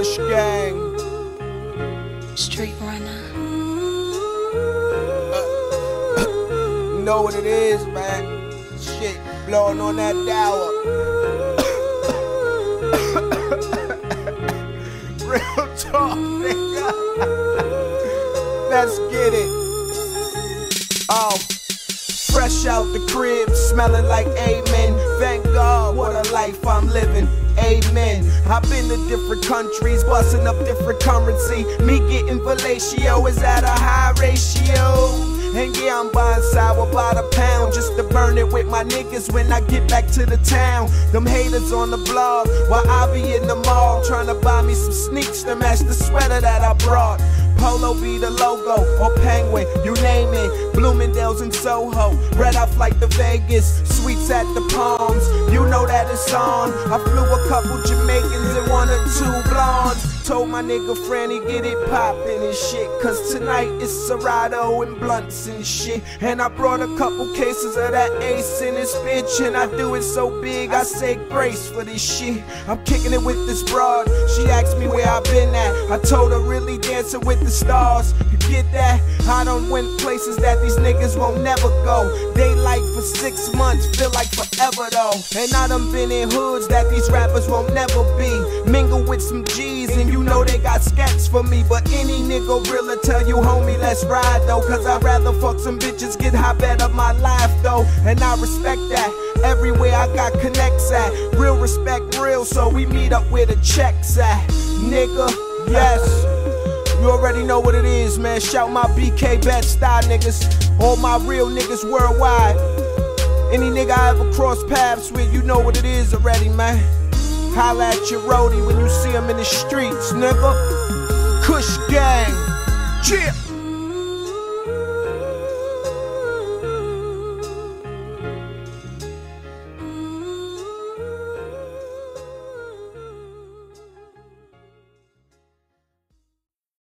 Kush Gang. Street runner. You know what it is, man. Shit, blowing on that dower. Real talk, nigga. Let's get it. Oh. Fresh out the crib, smelling like amen. Thank God, what a life I'm living. I've been to different countries, busting up different currency. Me getting fellatio is at a high ratio. And yeah, I'm buying sour by the pound just to burn it with my niggas when I get back to the town. Them haters on the blog while I be in the mall trying to buy me some sneaks to match the sweater that I brought. Polo be the logo, or Penguin, you name it. Bloomingdale's in Soho, red off like the Vegas, suites at the Palms. You know that it's on. I flew a couple Jamaicans two blondes. Told my nigga Franny get it poppin' and shit. Cause tonight it's Serato and blunts and shit. And I brought a couple cases of that ace in this bitch. And I do it so big, I say grace for this shit. I'm kicking it with this broad. She asked me where I been at. I told her really dancing with the stars. You get that? I don't went places that these niggas won't never go. Daylight for six months, feel like forever though. And I done been in hoods that these rappers won't never be. Mingle with some G's and you know they got skets for me. But any nigga real'll tell you, homie, let's ride though. Cause I'd rather fuck some bitches, get high better my life though. And I respect that. Everywhere I got connects at. Real respect, real, so we meet up where the checks at. Nigga, yes. You already know what it is, man. Shout my BK Bed-Stuy niggas. All my real niggas worldwide. Any nigga I ever cross paths with, you know what it is already, man. Holla at your roadie when you see him in the streets, nigga. Kush Gang. Cheer.